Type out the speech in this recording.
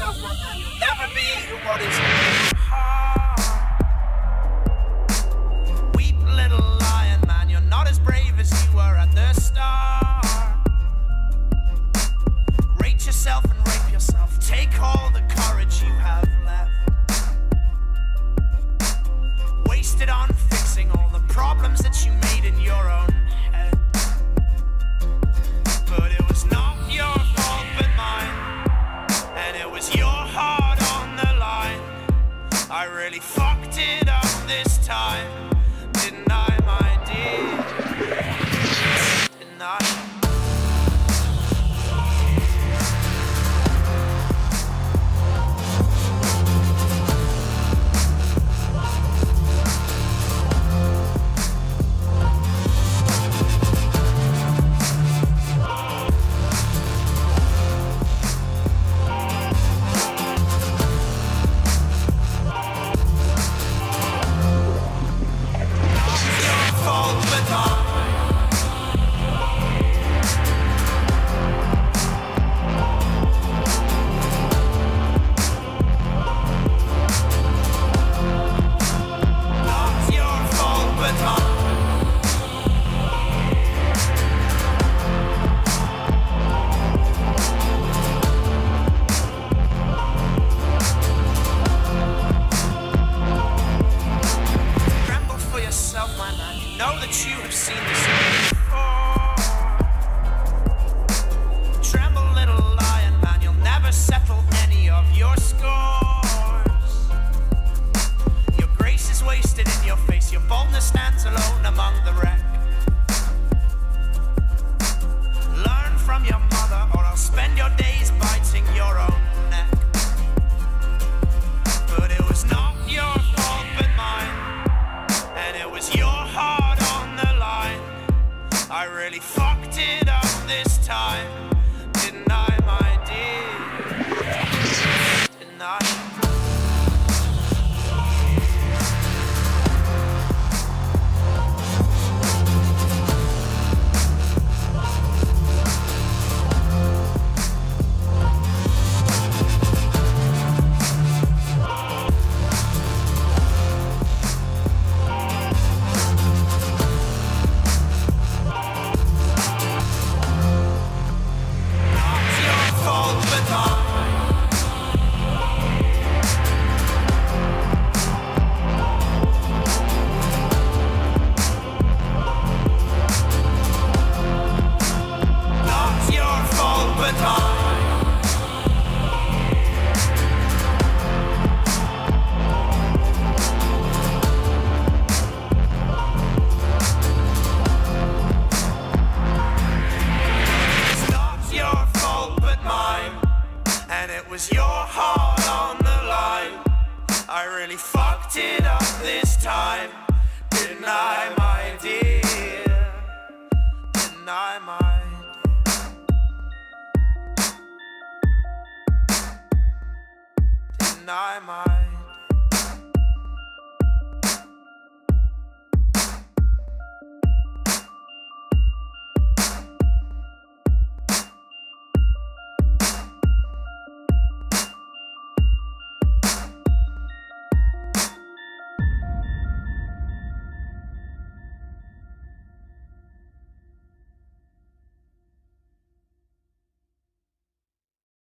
yourself. Never be what is hard. Your boldness stands alone among the wreck. Learn from your mother, or I'll spend your days biting your own neck. But it was not your fault, but mine. And it was your heart on the line. I really fucked it up this time. Was your heart on the line. I really fucked it up this time. Didn't I, my dear? Didn't I, my dear? Didn't I, my